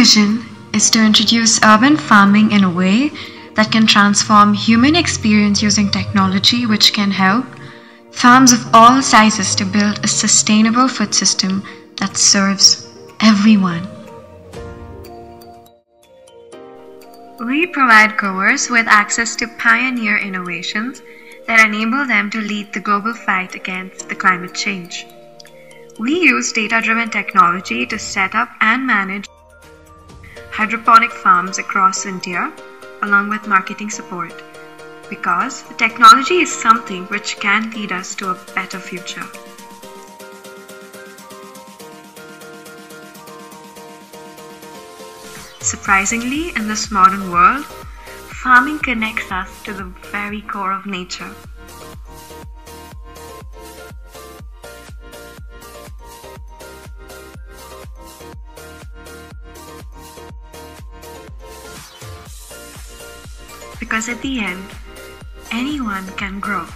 vision is to introduce urban farming in a way that can transform human experience using technology, which can help farms of all sizes to build a sustainable food system that serves everyone. We provide growers with access to pioneer innovations that enable them to lead the global fight against the climate change. We use data driven technology to set up and manage hydroponic farms across India, along with marketing support, because technology is something which can lead us to a better future. Surprisingly, in this modern world, farming connects us to the very core of nature. Because at the end, anyone can grow.